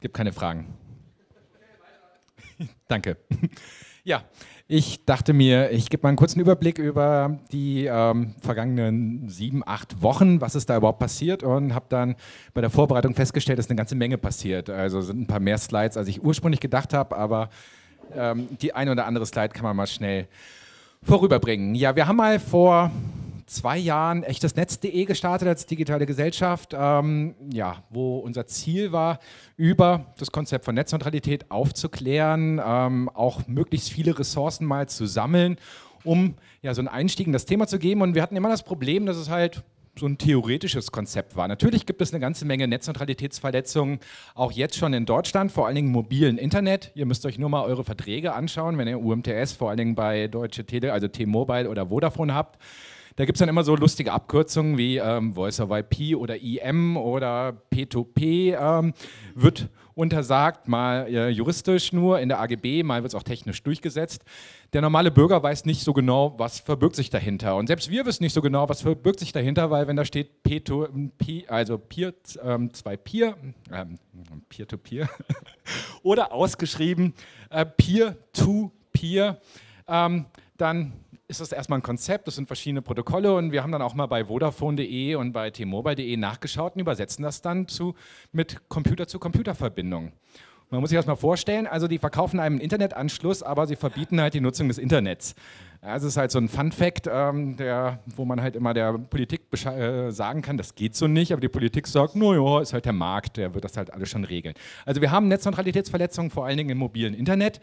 gibt keine Fragen. Danke. Ja, ich dachte mir, ich gebe mal einen kurzen Überblick über die ähm, vergangenen sieben, acht Wochen, was ist da überhaupt passiert und habe dann bei der Vorbereitung festgestellt, dass eine ganze Menge passiert. Also sind ein paar mehr Slides, als ich ursprünglich gedacht habe, aber ähm, die eine oder andere Slide kann man mal schnell vorüberbringen. Ja, wir haben mal vor zwei Jahren echtes Netz.de gestartet als digitale Gesellschaft, ähm, ja, wo unser Ziel war, über das Konzept von Netzneutralität aufzuklären, ähm, auch möglichst viele Ressourcen mal zu sammeln, um ja, so einen Einstieg in das Thema zu geben. Und wir hatten immer das Problem, dass es halt so ein theoretisches Konzept war. Natürlich gibt es eine ganze Menge Netzneutralitätsverletzungen, auch jetzt schon in Deutschland, vor allen Dingen im mobilen Internet. Ihr müsst euch nur mal eure Verträge anschauen, wenn ihr UMTS vor allen Dingen bei Deutsche Tele, also T-Mobile oder Vodafone habt. Da gibt es dann immer so lustige Abkürzungen wie ähm, Voice of IP oder IM oder P2P ähm, wird untersagt, mal äh, juristisch nur in der AGB, mal wird es auch technisch durchgesetzt. Der normale Bürger weiß nicht so genau, was verbirgt sich dahinter. Und selbst wir wissen nicht so genau, was verbirgt sich dahinter, weil wenn da steht P2, P, also Peer, ähm, zwei Peer, ähm, Peer-to-Peer oder ausgeschrieben äh, Peer-to-Peer, ähm, dann ist das erstmal ein Konzept, das sind verschiedene Protokolle und wir haben dann auch mal bei Vodafone.de und bei T-Mobile.de nachgeschaut und übersetzen das dann zu, mit Computer-zu-Computer-Verbindung. Man muss sich das mal vorstellen, also die verkaufen einem einen Internetanschluss, aber sie verbieten halt die Nutzung des Internets. Also es ist halt so ein Fun-Fact, ähm, wo man halt immer der Politik äh, sagen kann, das geht so nicht, aber die Politik sagt, naja, ist halt der Markt, der wird das halt alles schon regeln. Also wir haben Netzneutralitätsverletzungen, vor allen Dingen im mobilen Internet.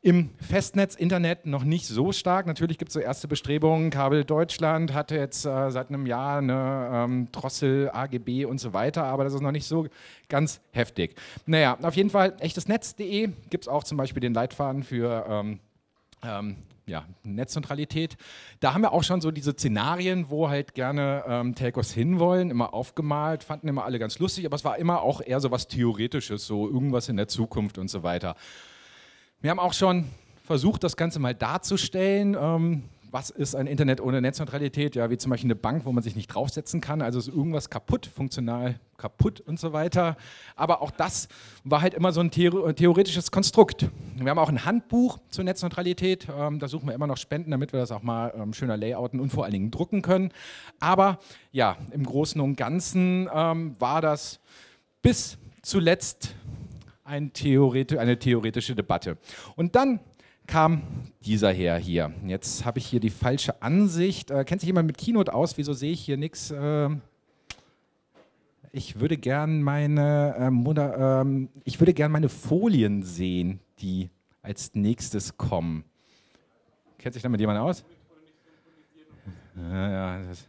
Im Festnetz, Internet noch nicht so stark. Natürlich gibt es so erste Bestrebungen. Kabel Deutschland hatte jetzt äh, seit einem Jahr eine ähm, Drossel, AGB und so weiter, aber das ist noch nicht so ganz heftig. Naja, auf jeden Fall echtesnetz.de gibt es auch zum Beispiel den Leitfaden für ähm, ähm, ja, Netzneutralität. Da haben wir auch schon so diese Szenarien, wo halt gerne ähm, Telcos hinwollen, immer aufgemalt, fanden immer alle ganz lustig, aber es war immer auch eher so was Theoretisches, so irgendwas in der Zukunft und so weiter. Wir haben auch schon versucht, das Ganze mal darzustellen. Ähm, was ist ein Internet ohne Netzneutralität? Ja, wie zum Beispiel eine Bank, wo man sich nicht draufsetzen kann. Also ist irgendwas kaputt, funktional kaputt und so weiter. Aber auch das war halt immer so ein theoretisches Konstrukt. Wir haben auch ein Handbuch zur Netzneutralität. Ähm, da suchen wir immer noch Spenden, damit wir das auch mal ähm, schöner layouten und vor allen Dingen drucken können. Aber ja, im Großen und Ganzen ähm, war das bis zuletzt ein Theoreti eine theoretische Debatte. Und dann kam dieser her hier. Jetzt habe ich hier die falsche Ansicht. Äh, kennt sich jemand mit Keynote aus? Wieso sehe ich hier nichts? Äh, ich würde gern meine äh, Mutter, ähm, gern meine Folien sehen, die als nächstes kommen. Kennt sich damit jemand aus? Ja, ja, das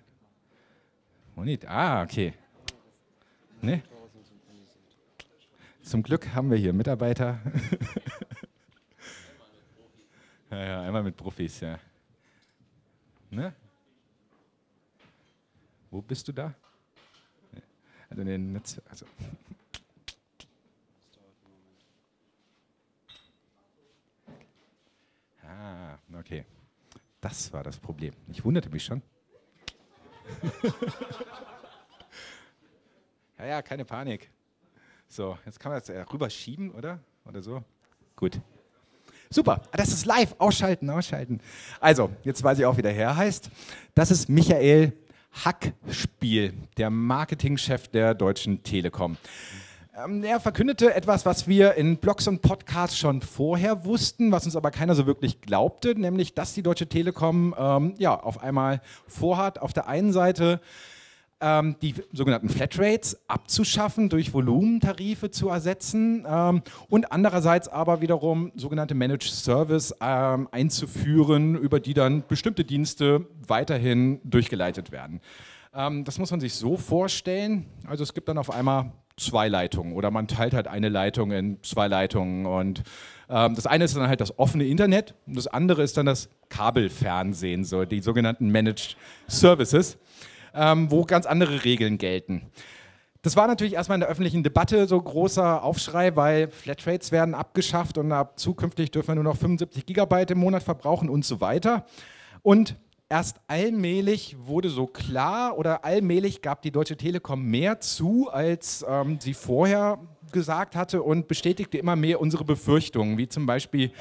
Ah, okay. Ne? Zum Glück haben wir hier Mitarbeiter. ja, ja, einmal mit Profis, ja. Ne? Wo bist du da? Also in den Netz. Also. Ah, okay. Das war das Problem. Ich wunderte mich schon. ja, ja, keine Panik. So, jetzt kann man das rüberschieben, oder? Oder so? Gut. Super, das ist live. Ausschalten, ausschalten. Also, jetzt weiß ich auch, wie der Herr heißt. Das ist Michael Hackspiel, der Marketingchef der Deutschen Telekom. Ähm, er verkündete etwas, was wir in Blogs und Podcasts schon vorher wussten, was uns aber keiner so wirklich glaubte, nämlich, dass die Deutsche Telekom ähm, ja, auf einmal vorhat, auf der einen Seite ähm, die sogenannten Flatrates abzuschaffen, durch Volumentarife zu ersetzen ähm, und andererseits aber wiederum sogenannte Managed Service ähm, einzuführen, über die dann bestimmte Dienste weiterhin durchgeleitet werden. Ähm, das muss man sich so vorstellen. Also es gibt dann auf einmal zwei Leitungen oder man teilt halt eine Leitung in zwei Leitungen und ähm, das eine ist dann halt das offene Internet und das andere ist dann das Kabelfernsehen, so die sogenannten Managed Services ähm, wo ganz andere Regeln gelten. Das war natürlich erstmal in der öffentlichen Debatte so großer Aufschrei, weil Flatrates werden abgeschafft und ab zukünftig dürfen wir nur noch 75 Gigabyte im Monat verbrauchen und so weiter. Und erst allmählich wurde so klar oder allmählich gab die Deutsche Telekom mehr zu, als ähm, sie vorher gesagt hatte und bestätigte immer mehr unsere Befürchtungen, wie zum Beispiel,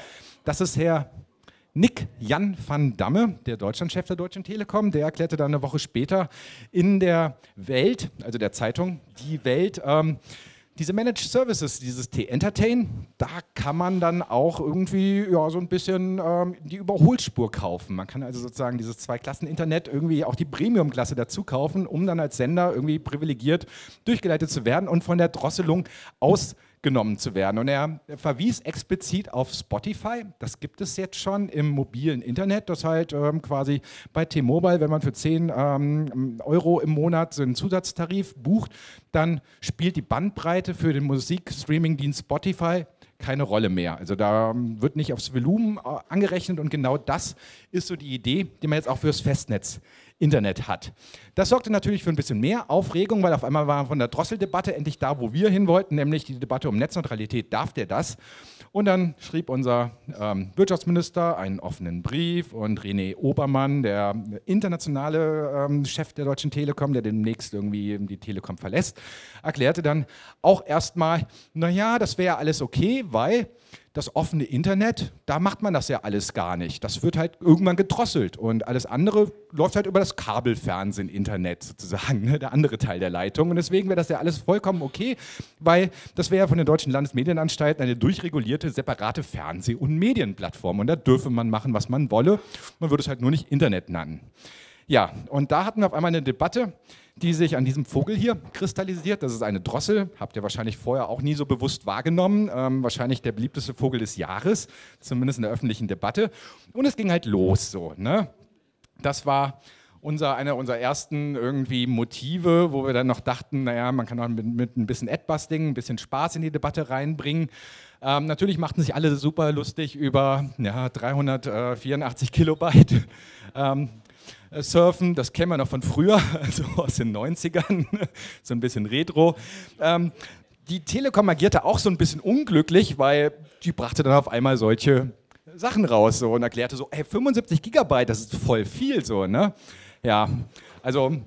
dass es Herr Nick Jan van Damme, der Deutschlandchef der Deutschen Telekom, der erklärte dann eine Woche später in der Welt, also der Zeitung, die Welt, ähm, diese Managed Services, dieses T-Entertain, da kann man dann auch irgendwie ja, so ein bisschen ähm, die Überholspur kaufen. Man kann also sozusagen dieses Zwei-Klassen-Internet irgendwie auch die Premium-Klasse dazu kaufen, um dann als Sender irgendwie privilegiert durchgeleitet zu werden und von der Drosselung aus genommen zu werden. Und er verwies explizit auf Spotify. Das gibt es jetzt schon im mobilen Internet, das halt ähm, quasi bei T-Mobile, wenn man für 10 ähm, Euro im Monat so einen Zusatztarif bucht, dann spielt die Bandbreite für den Musikstreaming-Dienst Spotify keine Rolle mehr. Also da ähm, wird nicht aufs Volumen äh, angerechnet und genau das ist so die Idee, die man jetzt auch fürs Festnetz Internet hat. Das sorgte natürlich für ein bisschen mehr Aufregung, weil auf einmal war von der Drosseldebatte endlich da, wo wir hin wollten, nämlich die Debatte um Netzneutralität. Darf der das? Und dann schrieb unser ähm, Wirtschaftsminister einen offenen Brief und René Obermann, der internationale ähm, Chef der Deutschen Telekom, der demnächst irgendwie die Telekom verlässt, erklärte dann auch erstmal, naja, das wäre alles okay, weil das offene Internet, da macht man das ja alles gar nicht. Das wird halt irgendwann gedrosselt und alles andere läuft halt über das Kabelfernsehen, Internet sozusagen, ne, der andere Teil der Leitung. Und deswegen wäre das ja alles vollkommen okay, weil das wäre ja von den deutschen Landesmedienanstalten eine durchregulierte, separate Fernseh- und Medienplattform. Und da dürfe man machen, was man wolle. Man würde es halt nur nicht Internet nennen. Ja, und da hatten wir auf einmal eine Debatte, die sich an diesem Vogel hier kristallisiert. Das ist eine Drossel, habt ihr wahrscheinlich vorher auch nie so bewusst wahrgenommen. Ähm, wahrscheinlich der beliebteste Vogel des Jahres, zumindest in der öffentlichen Debatte. Und es ging halt los so. Ne? Das war unser, einer unserer ersten irgendwie Motive, wo wir dann noch dachten, naja, man kann auch mit, mit ein bisschen Adbusting, ein bisschen Spaß in die Debatte reinbringen. Ähm, natürlich machten sich alle super lustig über ja, 384 Kilobyte. Ähm, äh, surfen, das kennen wir noch von früher, also aus den 90ern, so ein bisschen retro. Ähm, die Telekom agierte auch so ein bisschen unglücklich, weil die brachte dann auf einmal solche Sachen raus so, und erklärte so, hey, 75 Gigabyte, das ist voll viel so, ne? Ja, also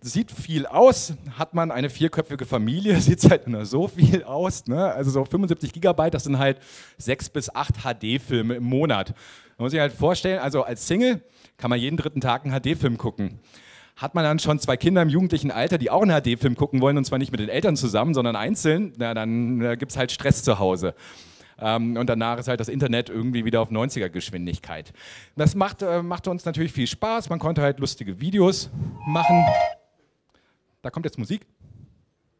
sieht viel aus, hat man eine vierköpfige Familie, sieht es halt nur so viel aus, ne? Also so 75 Gigabyte, das sind halt sechs bis acht HD-Filme im Monat. Man muss sich halt vorstellen, also als Single kann man jeden dritten Tag einen HD-Film gucken. Hat man dann schon zwei Kinder im jugendlichen Alter, die auch einen HD-Film gucken wollen, und zwar nicht mit den Eltern zusammen, sondern einzeln, na, dann äh, gibt es halt Stress zu Hause. Ähm, und danach ist halt das Internet irgendwie wieder auf 90er-Geschwindigkeit. Das macht, äh, machte uns natürlich viel Spaß. Man konnte halt lustige Videos machen. Da kommt jetzt Musik.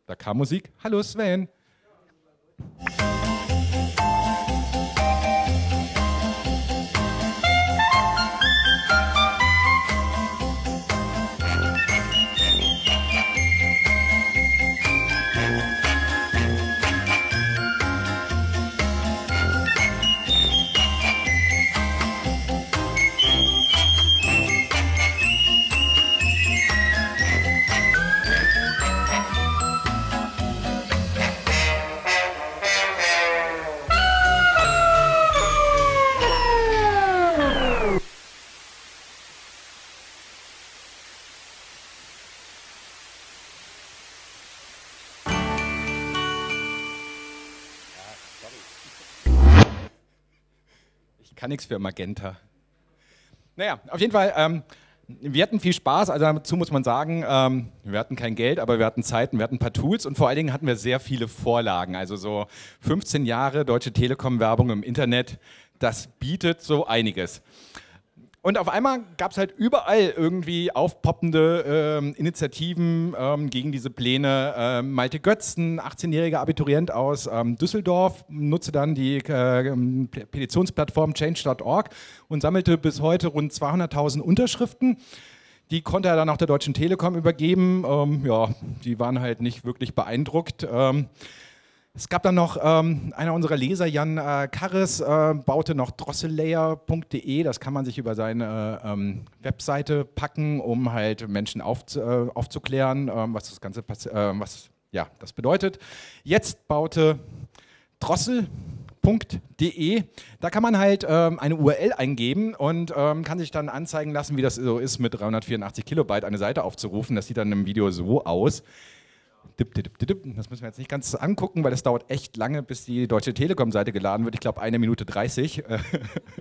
Da kam Musik. Hallo Sven. Kann nichts für Magenta. Naja, auf jeden Fall, ähm, wir hatten viel Spaß, also dazu muss man sagen, ähm, wir hatten kein Geld, aber wir hatten Zeit und wir hatten ein paar Tools und vor allen Dingen hatten wir sehr viele Vorlagen. Also so 15 Jahre Deutsche Telekom-Werbung im Internet, das bietet so einiges. Und auf einmal gab es halt überall irgendwie aufpoppende ähm, Initiativen ähm, gegen diese Pläne. Ähm, Malte Götz, ein 18-jähriger Abiturient aus ähm, Düsseldorf, nutzte dann die äh, Petitionsplattform change.org und sammelte bis heute rund 200.000 Unterschriften. Die konnte er dann auch der Deutschen Telekom übergeben. Ähm, ja, die waren halt nicht wirklich beeindruckt. Es gab dann noch ähm, einer unserer Leser, Jan äh, Karres, äh, baute noch drossellayer.de. Das kann man sich über seine ähm, Webseite packen, um halt Menschen auf, äh, aufzuklären, ähm, was das Ganze äh, was ja, das bedeutet. Jetzt baute drossel.de. Da kann man halt ähm, eine URL eingeben und ähm, kann sich dann anzeigen lassen, wie das so ist, mit 384 Kilobyte eine Seite aufzurufen. Das sieht dann im Video so aus. Das müssen wir jetzt nicht ganz angucken, weil das dauert echt lange, bis die Deutsche Telekom-Seite geladen wird. Ich glaube, eine Minute 30.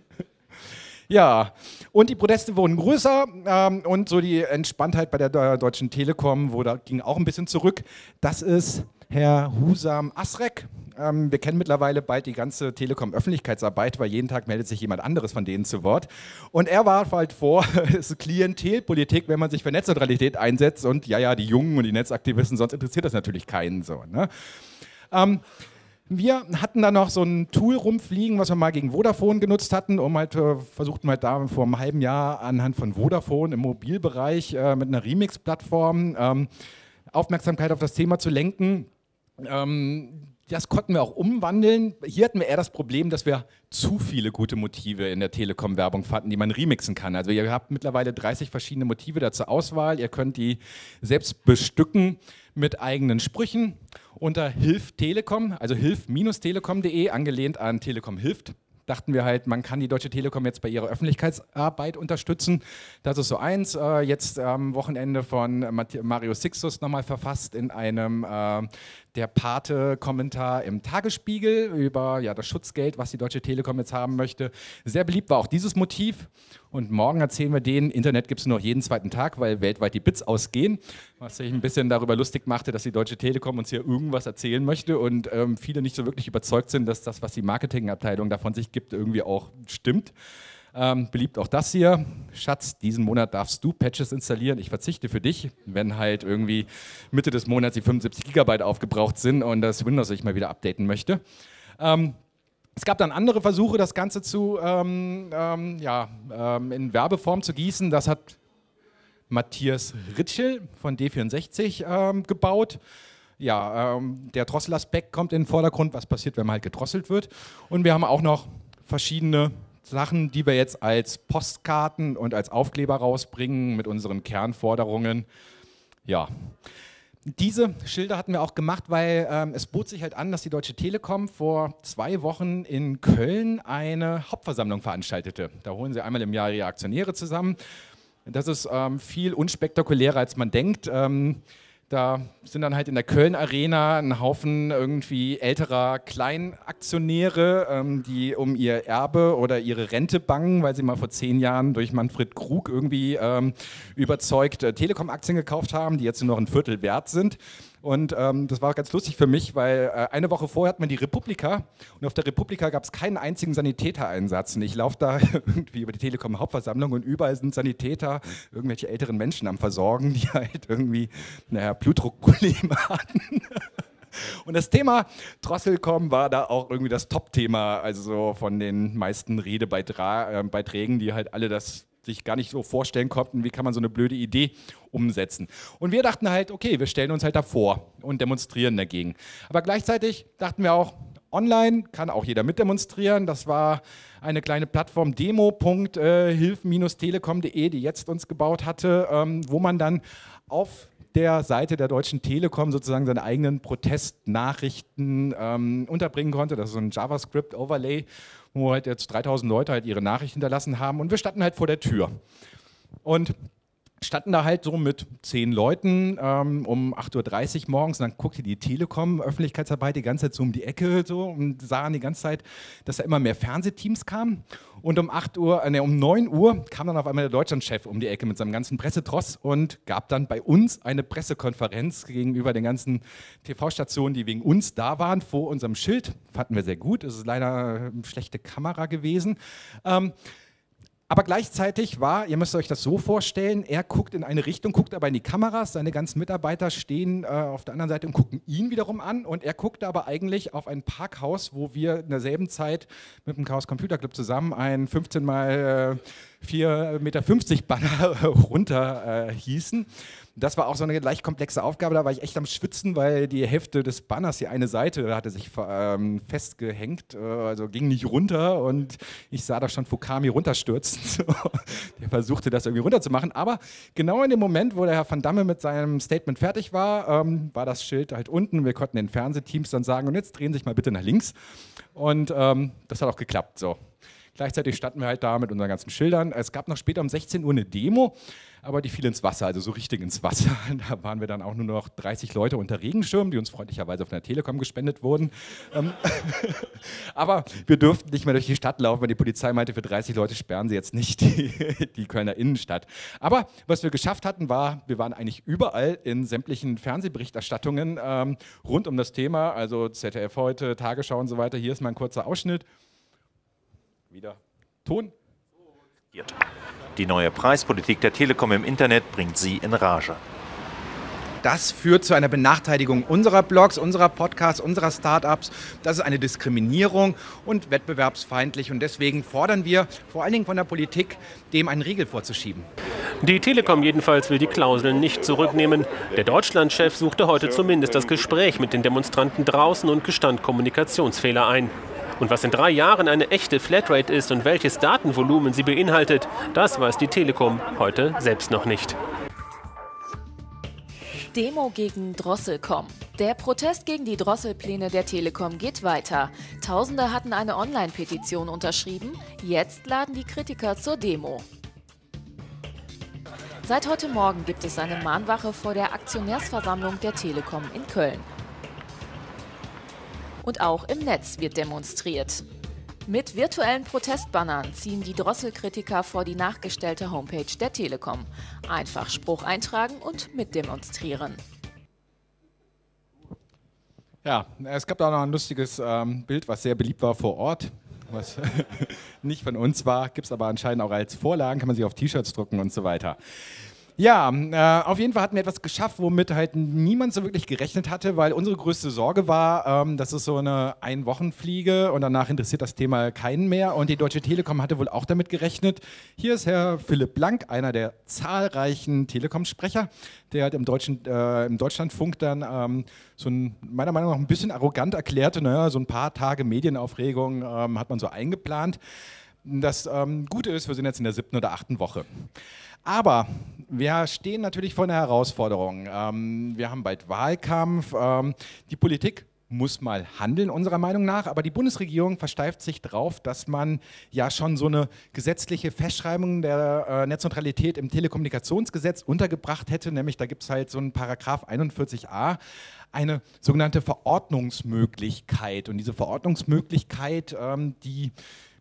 ja, und die Proteste wurden größer ähm, und so die Entspanntheit bei der Deutschen Telekom wurde, ging auch ein bisschen zurück. Das ist Herr Husam Asrek. Ähm, wir kennen mittlerweile bald die ganze Telekom-Öffentlichkeitsarbeit, weil jeden Tag meldet sich jemand anderes von denen zu Wort. Und er war halt vor, es ist Klientelpolitik, wenn man sich für Netzneutralität einsetzt und ja, ja, die Jungen und die Netzaktivisten, sonst interessiert das natürlich keinen so. Ne? Ähm, wir hatten da noch so ein Tool rumfliegen, was wir mal gegen Vodafone genutzt hatten, um halt äh, versuchten halt da vor einem halben Jahr anhand von Vodafone im Mobilbereich äh, mit einer Remix-Plattform ähm, Aufmerksamkeit auf das Thema zu lenken. Ähm, das konnten wir auch umwandeln. Hier hatten wir eher das Problem, dass wir zu viele gute Motive in der Telekom-Werbung fanden, die man remixen kann. Also ihr habt mittlerweile 30 verschiedene Motive da zur Auswahl. Ihr könnt die selbst bestücken mit eigenen Sprüchen unter Hilf Telekom, also hilf-telekom.de, angelehnt an Telekom hilft dachten wir halt, man kann die Deutsche Telekom jetzt bei ihrer Öffentlichkeitsarbeit unterstützen. Das ist so eins. Äh, jetzt am Wochenende von Mario Sixtus nochmal verfasst in einem äh, der Pate-Kommentar im Tagesspiegel über ja, das Schutzgeld, was die Deutsche Telekom jetzt haben möchte. Sehr beliebt war auch dieses Motiv. Und morgen erzählen wir denen, Internet gibt es nur noch jeden zweiten Tag, weil weltweit die Bits ausgehen. Was sich ein bisschen darüber lustig machte, dass die Deutsche Telekom uns hier irgendwas erzählen möchte und ähm, viele nicht so wirklich überzeugt sind, dass das, was die Marketingabteilung davon sich gibt, irgendwie auch stimmt. Ähm, beliebt auch das hier. Schatz, diesen Monat darfst du Patches installieren. Ich verzichte für dich, wenn halt irgendwie Mitte des Monats die 75 Gigabyte aufgebraucht sind und das Windows sich mal wieder updaten möchte. Ähm, es gab dann andere Versuche, das Ganze zu, ähm, ähm ja, ähm, in Werbeform zu gießen. Das hat Matthias Ritschel von D64 ähm, gebaut ja, ähm, der Drosselaspekt kommt in den Vordergrund, was passiert, wenn man halt gedrosselt wird. Und wir haben auch noch verschiedene Sachen, die wir jetzt als Postkarten und als Aufkleber rausbringen mit unseren Kernforderungen. Ja. Diese Schilder hatten wir auch gemacht, weil ähm, es bot sich halt an, dass die Deutsche Telekom vor zwei Wochen in Köln eine Hauptversammlung veranstaltete. Da holen sie einmal im Jahr ihre Aktionäre zusammen. Das ist ähm, viel unspektakulärer, als man denkt. Ähm, da sind dann halt in der Köln Arena ein Haufen irgendwie älterer Kleinaktionäre, ähm, die um ihr Erbe oder ihre Rente bangen, weil sie mal vor zehn Jahren durch Manfred Krug irgendwie ähm, überzeugt äh, Telekom-Aktien gekauft haben, die jetzt nur noch ein Viertel wert sind. Und ähm, das war ganz lustig für mich, weil äh, eine Woche vorher hat man die Republika und auf der Republika gab es keinen einzigen Sanitätereinsatz. Und ich laufe da irgendwie über die Telekom Hauptversammlung und überall sind Sanitäter, irgendwelche älteren Menschen am Versorgen, die halt irgendwie, naja, Blutdruckprobleme hatten. Und das Thema Drosselcom war da auch irgendwie das Top-Thema, also so von den meisten Redebeiträgen, äh, die halt alle das sich gar nicht so vorstellen konnten, wie kann man so eine blöde Idee umsetzen. Und wir dachten halt, okay, wir stellen uns halt davor und demonstrieren dagegen. Aber gleichzeitig dachten wir auch, online kann auch jeder mitdemonstrieren. Das war eine kleine Plattform demo.hilf-telekom.de, die jetzt uns gebaut hatte, ähm, wo man dann auf der Seite der Deutschen Telekom sozusagen seine eigenen Protestnachrichten ähm, unterbringen konnte. Das ist so ein JavaScript-Overlay, wo halt jetzt 3000 Leute halt ihre Nachrichten hinterlassen haben und wir standen halt vor der Tür. Und standen da halt so mit zehn Leuten ähm, um 8.30 Uhr morgens und dann guckte die Telekom Öffentlichkeitsarbeit die ganze Zeit so um die Ecke so und sahen die ganze Zeit, dass da immer mehr Fernsehteams kamen und um 8 Uhr, äh, nee, um 9 Uhr kam dann auf einmal der Deutschlandchef um die Ecke mit seinem ganzen Pressetross und gab dann bei uns eine Pressekonferenz gegenüber den ganzen TV-Stationen, die wegen uns da waren, vor unserem Schild. Fanden wir sehr gut. Es ist leider eine schlechte Kamera gewesen. Ähm, aber gleichzeitig war, ihr müsst euch das so vorstellen, er guckt in eine Richtung, guckt aber in die Kameras, seine ganzen Mitarbeiter stehen äh, auf der anderen Seite und gucken ihn wiederum an und er guckt aber eigentlich auf ein Parkhaus, wo wir in derselben Zeit mit dem Chaos Computer Club zusammen ein 15 mal äh, 4,50 Meter Banner runter äh, hießen. Das war auch so eine leicht komplexe Aufgabe, da war ich echt am Schwitzen, weil die Hälfte des Banners, die eine Seite, hatte sich ähm, festgehängt, äh, also ging nicht runter und ich sah da schon Fukami runterstürzen. der versuchte das irgendwie runterzumachen, aber genau in dem Moment, wo der Herr Van Damme mit seinem Statement fertig war, ähm, war das Schild halt unten. Wir konnten den Fernsehteams dann sagen, und jetzt drehen Sie sich mal bitte nach links. Und ähm, das hat auch geklappt. So. Gleichzeitig standen wir halt da mit unseren ganzen Schildern. Es gab noch später um 16 Uhr eine Demo aber die fiel ins Wasser, also so richtig ins Wasser. Da waren wir dann auch nur noch 30 Leute unter Regenschirm, die uns freundlicherweise von der Telekom gespendet wurden. Ähm, aber wir durften nicht mehr durch die Stadt laufen, weil die Polizei meinte, für 30 Leute sperren sie jetzt nicht die, die Kölner Innenstadt. Aber was wir geschafft hatten, war, wir waren eigentlich überall in sämtlichen Fernsehberichterstattungen ähm, rund um das Thema, also ZDF heute, Tagesschau und so weiter. Hier ist mal ein kurzer Ausschnitt. Wieder Ton. Die neue Preispolitik der Telekom im Internet bringt sie in Rage. Das führt zu einer Benachteiligung unserer Blogs, unserer Podcasts, unserer Startups. Das ist eine Diskriminierung und wettbewerbsfeindlich. Und deswegen fordern wir vor allen Dingen von der Politik, dem einen Riegel vorzuschieben. Die Telekom jedenfalls will die Klauseln nicht zurücknehmen. Der Deutschlandchef suchte heute zumindest das Gespräch mit den Demonstranten draußen und gestand Kommunikationsfehler ein. Und was in drei Jahren eine echte Flatrate ist und welches Datenvolumen sie beinhaltet, das weiß die Telekom heute selbst noch nicht. Demo gegen Drosselcom. Der Protest gegen die Drosselpläne der Telekom geht weiter. Tausende hatten eine Online-Petition unterschrieben. Jetzt laden die Kritiker zur Demo. Seit heute Morgen gibt es eine Mahnwache vor der Aktionärsversammlung der Telekom in Köln. Und auch im Netz wird demonstriert. Mit virtuellen Protestbannern ziehen die Drosselkritiker vor die nachgestellte Homepage der Telekom. Einfach Spruch eintragen und mitdemonstrieren. Ja, es gab da noch ein lustiges ähm, Bild, was sehr beliebt war vor Ort, was nicht von uns war, gibt es aber anscheinend auch als Vorlagen, kann man sich auf T-Shirts drucken und so weiter. Ja, äh, auf jeden Fall hatten wir etwas geschafft, womit halt niemand so wirklich gerechnet hatte, weil unsere größte Sorge war, ähm, das ist so eine Ein-Wochen-Fliege und danach interessiert das Thema keinen mehr. Und die Deutsche Telekom hatte wohl auch damit gerechnet. Hier ist Herr Philipp Blank, einer der zahlreichen Telekom-Sprecher, der halt im, Deutschen, äh, im Deutschlandfunk dann ähm, so ein, meiner Meinung nach ein bisschen arrogant erklärte, naja, so ein paar Tage Medienaufregung ähm, hat man so eingeplant. Das ähm, Gute ist, wir sind jetzt in der siebten oder achten Woche. Aber wir stehen natürlich vor einer Herausforderung. Ähm, wir haben bald Wahlkampf. Ähm, die Politik muss mal handeln, unserer Meinung nach. Aber die Bundesregierung versteift sich darauf, dass man ja schon so eine gesetzliche Festschreibung der äh, Netzneutralität im Telekommunikationsgesetz untergebracht hätte. Nämlich da gibt es halt so einen Paragraph 41a, eine sogenannte Verordnungsmöglichkeit. Und diese Verordnungsmöglichkeit, ähm, die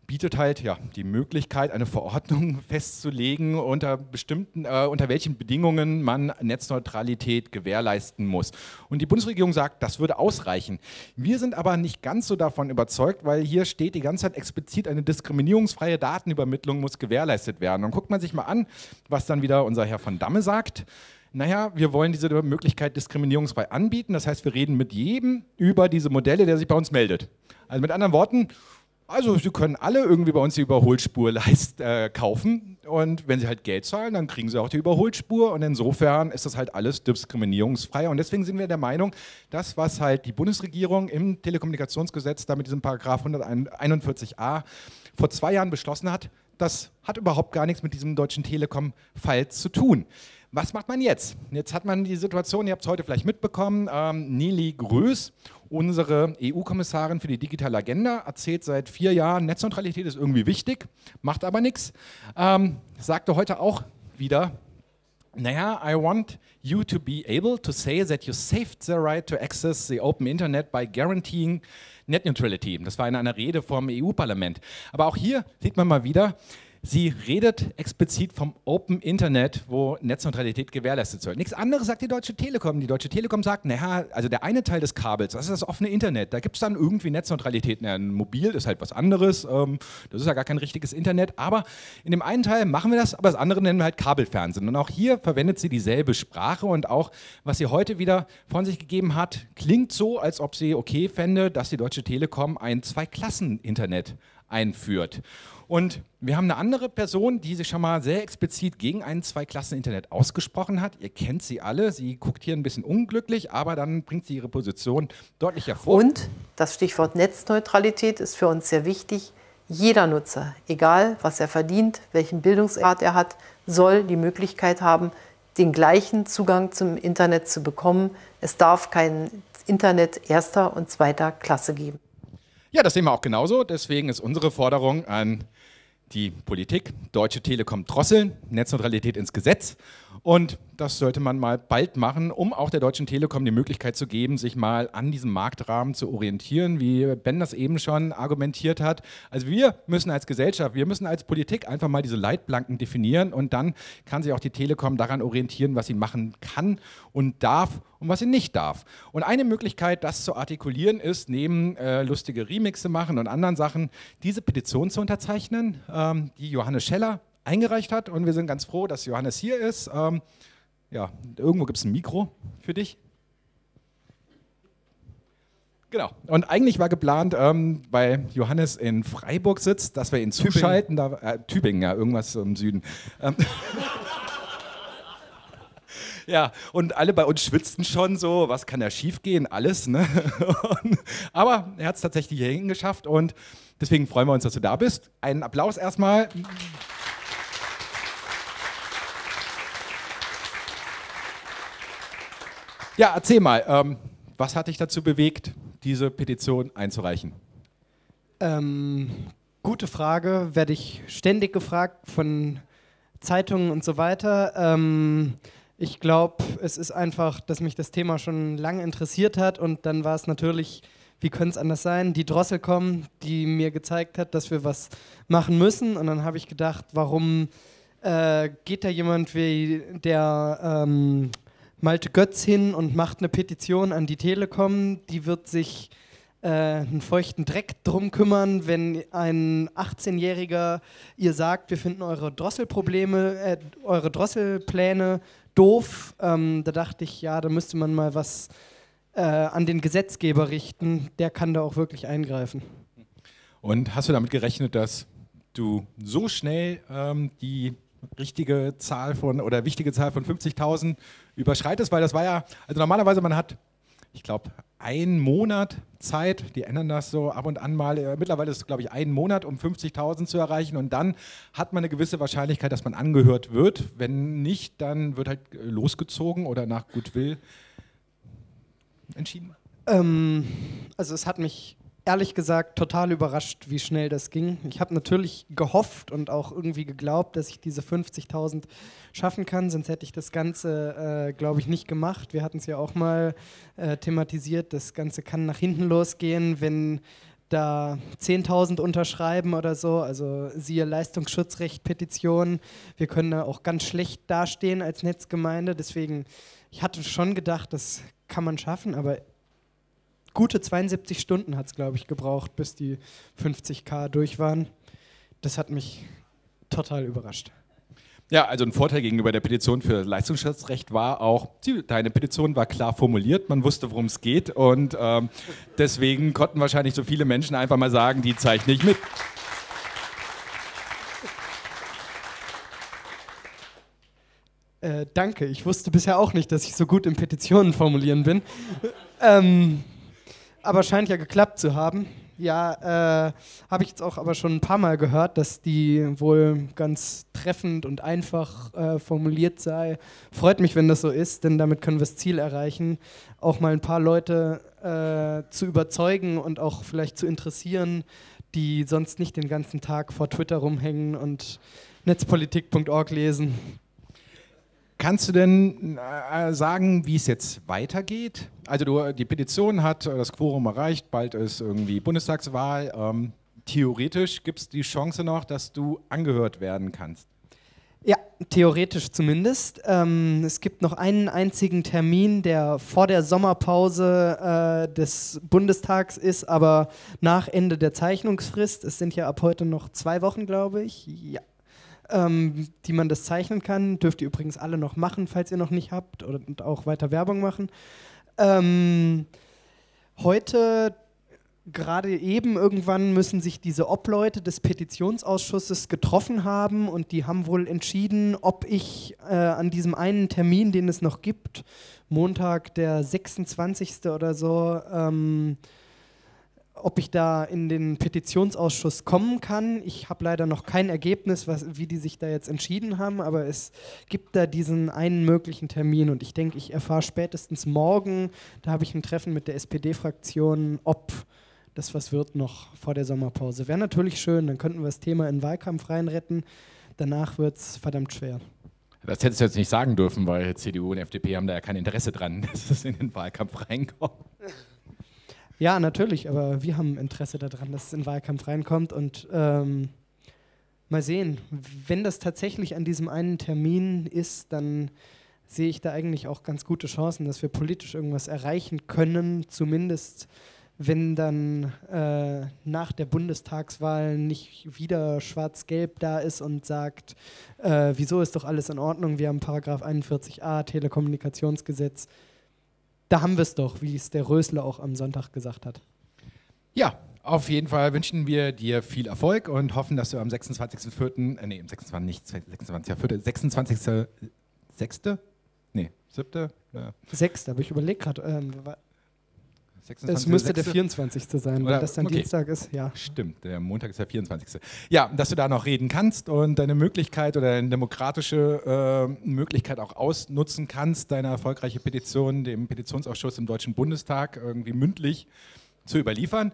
bietet halt ja, die Möglichkeit, eine Verordnung festzulegen, unter, bestimmten, äh, unter welchen Bedingungen man Netzneutralität gewährleisten muss. Und die Bundesregierung sagt, das würde ausreichen. Wir sind aber nicht ganz so davon überzeugt, weil hier steht die ganze Zeit explizit, eine diskriminierungsfreie Datenübermittlung muss gewährleistet werden. Und guckt man sich mal an, was dann wieder unser Herr von Damme sagt. Naja, wir wollen diese Möglichkeit diskriminierungsfrei anbieten. Das heißt, wir reden mit jedem über diese Modelle, der sich bei uns meldet. Also mit anderen Worten, also Sie können alle irgendwie bei uns die Überholspur leist, äh, kaufen und wenn Sie halt Geld zahlen, dann kriegen Sie auch die Überholspur und insofern ist das halt alles diskriminierungsfrei und deswegen sind wir der Meinung, das, was halt die Bundesregierung im Telekommunikationsgesetz da mit diesem Paragraph 141a vor zwei Jahren beschlossen hat, das hat überhaupt gar nichts mit diesem deutschen Telekom-Fall zu tun. Was macht man jetzt? Jetzt hat man die Situation, ihr habt es heute vielleicht mitbekommen, ähm, Nili Größ, unsere EU-Kommissarin für die digitale Agenda, erzählt seit vier Jahren, Netzneutralität ist irgendwie wichtig, macht aber nichts. Ähm, sagte heute auch wieder, naja, I want you to be able to say that you saved the right to access the open internet by guaranteeing net neutrality. Das war in einer Rede vom EU-Parlament. Aber auch hier sieht man mal wieder, Sie redet explizit vom Open Internet, wo Netzneutralität gewährleistet soll. Nichts anderes sagt die Deutsche Telekom. Die Deutsche Telekom sagt, naja, also der eine Teil des Kabels, das ist das offene Internet. Da gibt es dann irgendwie Netzneutralität. Naja, ein Mobil ist halt was anderes. Ähm, das ist ja gar kein richtiges Internet. Aber in dem einen Teil machen wir das, aber das andere nennen wir halt Kabelfernsehen. Und auch hier verwendet sie dieselbe Sprache und auch, was sie heute wieder von sich gegeben hat, klingt so, als ob sie okay fände, dass die Deutsche Telekom ein Zwei-Klassen-Internet einführt. Und wir haben eine andere Person, die sich schon mal sehr explizit gegen ein Zwei-Klassen-Internet ausgesprochen hat. Ihr kennt sie alle. Sie guckt hier ein bisschen unglücklich, aber dann bringt sie ihre Position deutlich hervor. Und das Stichwort Netzneutralität ist für uns sehr wichtig. Jeder Nutzer, egal was er verdient, welchen Bildungsgrad er hat, soll die Möglichkeit haben, den gleichen Zugang zum Internet zu bekommen. Es darf kein Internet erster und zweiter Klasse geben. Ja, das sehen wir auch genauso. Deswegen ist unsere Forderung an die Politik, Deutsche Telekom drosseln, Netzneutralität ins Gesetz. Und das sollte man mal bald machen, um auch der Deutschen Telekom die Möglichkeit zu geben, sich mal an diesem Marktrahmen zu orientieren, wie Ben das eben schon argumentiert hat. Also wir müssen als Gesellschaft, wir müssen als Politik einfach mal diese Leitplanken definieren und dann kann sich auch die Telekom daran orientieren, was sie machen kann und darf und was sie nicht darf. Und eine Möglichkeit, das zu artikulieren, ist, neben äh, lustige Remixe machen und anderen Sachen, diese Petition zu unterzeichnen, ähm, die Johannes Scheller eingereicht hat. Und wir sind ganz froh, dass Johannes hier ist. Ähm, ja, irgendwo gibt es ein Mikro für dich. Genau. Und eigentlich war geplant, ähm, weil Johannes in Freiburg sitzt, dass wir ihn zuschalten. Tübingen, da, äh, Tübingen ja, irgendwas im Süden. Ähm, ja, und alle bei uns schwitzten schon so, was kann da schiefgehen? Alles, ne? aber er hat es tatsächlich hierhin geschafft und deswegen freuen wir uns, dass du da bist. Einen Applaus erstmal. Ja, erzähl mal, ähm, was hat dich dazu bewegt, diese Petition einzureichen? Ähm, gute Frage, werde ich ständig gefragt von Zeitungen und so weiter. Ähm, ich glaube, es ist einfach, dass mich das Thema schon lange interessiert hat und dann war es natürlich, wie könnte es anders sein, die Drossel kommen, die mir gezeigt hat, dass wir was machen müssen und dann habe ich gedacht, warum äh, geht da jemand wie der ähm, Malte Götz hin und macht eine Petition an die Telekom, die wird sich äh, einen feuchten Dreck drum kümmern, wenn ein 18-Jähriger ihr sagt, wir finden eure Drosselprobleme, äh, eure Drosselpläne doof. Ähm, da dachte ich, ja, da müsste man mal was äh, an den Gesetzgeber richten, der kann da auch wirklich eingreifen. Und hast du damit gerechnet, dass du so schnell ähm, die richtige Zahl von oder wichtige Zahl von 50.000 überschreitest, weil das war ja, also normalerweise man hat, ich glaube, einen Monat Zeit, die ändern das so ab und an mal, äh, mittlerweile ist es, glaube ich, ein Monat, um 50.000 zu erreichen und dann hat man eine gewisse Wahrscheinlichkeit, dass man angehört wird. Wenn nicht, dann wird halt äh, losgezogen oder nach Goodwill entschieden. Ähm, also es hat mich ehrlich gesagt total überrascht, wie schnell das ging. Ich habe natürlich gehofft und auch irgendwie geglaubt, dass ich diese 50.000 schaffen kann, sonst hätte ich das Ganze, äh, glaube ich, nicht gemacht. Wir hatten es ja auch mal äh, thematisiert, das Ganze kann nach hinten losgehen, wenn da 10.000 unterschreiben oder so, also siehe Leistungsschutzrecht, Petition. Wir können da auch ganz schlecht dastehen als Netzgemeinde, deswegen, ich hatte schon gedacht, das kann man schaffen, aber gute 72 Stunden hat es, glaube ich, gebraucht, bis die 50k durch waren. Das hat mich total überrascht. Ja, also ein Vorteil gegenüber der Petition für Leistungsschutzrecht war auch, deine Petition war klar formuliert, man wusste, worum es geht und ähm, deswegen konnten wahrscheinlich so viele Menschen einfach mal sagen, die zeichne ich mit. Äh, danke, ich wusste bisher auch nicht, dass ich so gut in Petitionen formulieren bin. ähm, aber scheint ja geklappt zu haben. Ja, äh, habe ich jetzt auch aber schon ein paar Mal gehört, dass die wohl ganz treffend und einfach äh, formuliert sei. Freut mich, wenn das so ist, denn damit können wir das Ziel erreichen, auch mal ein paar Leute äh, zu überzeugen und auch vielleicht zu interessieren, die sonst nicht den ganzen Tag vor Twitter rumhängen und netzpolitik.org lesen. Kannst du denn äh, sagen, wie es jetzt weitergeht? Also du, die Petition hat das Quorum erreicht, bald ist irgendwie Bundestagswahl. Ähm, theoretisch gibt es die Chance noch, dass du angehört werden kannst. Ja, theoretisch zumindest. Ähm, es gibt noch einen einzigen Termin, der vor der Sommerpause äh, des Bundestags ist, aber nach Ende der Zeichnungsfrist. Es sind ja ab heute noch zwei Wochen, glaube ich. Ja, ähm, die man das zeichnen kann. Dürft ihr übrigens alle noch machen, falls ihr noch nicht habt oder, und auch weiter Werbung machen. Ähm, heute, gerade eben irgendwann, müssen sich diese Obleute des Petitionsausschusses getroffen haben und die haben wohl entschieden, ob ich äh, an diesem einen Termin, den es noch gibt, Montag der 26. oder so, ähm, ob ich da in den Petitionsausschuss kommen kann. Ich habe leider noch kein Ergebnis, was, wie die sich da jetzt entschieden haben, aber es gibt da diesen einen möglichen Termin und ich denke, ich erfahre spätestens morgen, da habe ich ein Treffen mit der SPD-Fraktion, ob das was wird noch vor der Sommerpause. Wäre natürlich schön, dann könnten wir das Thema in den Wahlkampf reinretten. Danach wird es verdammt schwer. Das hättest du jetzt nicht sagen dürfen, weil CDU und FDP haben da ja kein Interesse dran, dass es in den Wahlkampf reinkommt. Ja, natürlich, aber wir haben Interesse daran, dass es in Wahlkampf reinkommt und ähm, mal sehen, wenn das tatsächlich an diesem einen Termin ist, dann sehe ich da eigentlich auch ganz gute Chancen, dass wir politisch irgendwas erreichen können, zumindest wenn dann äh, nach der Bundestagswahl nicht wieder Schwarz-Gelb da ist und sagt, äh, wieso ist doch alles in Ordnung, wir haben Paragraph 41a Telekommunikationsgesetz. Da haben wir es doch, wie es der Rösler auch am Sonntag gesagt hat. Ja, auf jeden Fall wünschen wir dir viel Erfolg und hoffen, dass du am 26.04., äh, nee, am 26. nicht 26.04., 26. 6. Nee, 7. Ja. 6. aber ich überlege gerade, ähm, es müsste 6. der 24. sein, Oder, weil das dann okay. Dienstag ist. Ja. Stimmt, der Montag ist der 24. Ja, dass du da noch reden kannst und deine Möglichkeit oder deine demokratische äh, Möglichkeit auch ausnutzen kannst, deine erfolgreiche Petition dem Petitionsausschuss im Deutschen Bundestag irgendwie mündlich zu überliefern.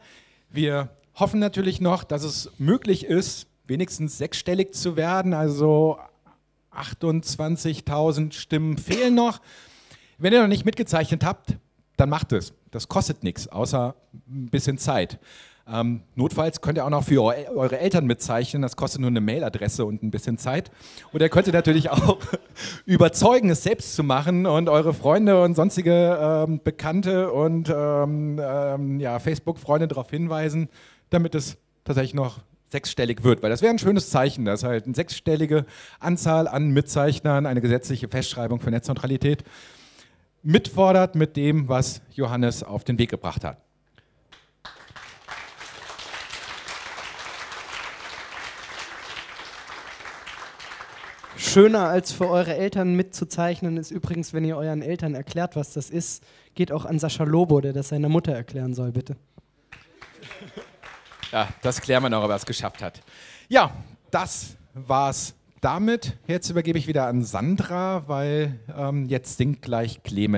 Wir hoffen natürlich noch, dass es möglich ist, wenigstens sechsstellig zu werden, also 28.000 Stimmen fehlen noch. Wenn ihr noch nicht mitgezeichnet habt, dann macht es. Das kostet nichts, außer ein bisschen Zeit. Ähm, notfalls könnt ihr auch noch für eure Eltern mitzeichnen. Das kostet nur eine Mailadresse und ein bisschen Zeit. Und ihr könnt natürlich auch überzeugen, es selbst zu machen und eure Freunde und sonstige ähm, Bekannte und ähm, ähm ja, Facebook-Freunde darauf hinweisen, damit es tatsächlich noch sechsstellig wird. Weil das wäre ein schönes Zeichen, dass halt eine sechsstellige Anzahl an Mitzeichnern eine gesetzliche Festschreibung für Netzneutralität mitfordert mit dem, was Johannes auf den Weg gebracht hat. Schöner als für eure Eltern mitzuzeichnen ist übrigens, wenn ihr euren Eltern erklärt, was das ist, geht auch an Sascha Lobo, der das seiner Mutter erklären soll, bitte. Ja, das klären wir noch, ob er es geschafft hat. Ja, das war's damit. Jetzt übergebe ich wieder an Sandra, weil ähm, jetzt singt gleich Clemens.